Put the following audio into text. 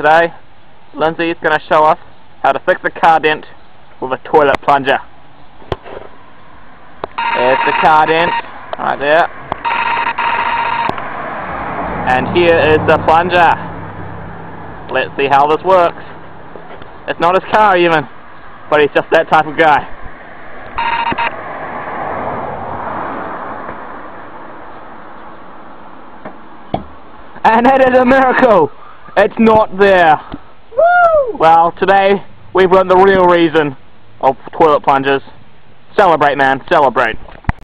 Today, Lindsay is going to show us how to fix a car dent with a toilet plunger. There's the car dent, right there. And here is the plunger. Let's see how this works. It's not his car even, but he's just that type of guy. And it is a miracle! It's not there! Woo! Well, today we've learned the real reason of toilet plungers. Celebrate, man. Celebrate.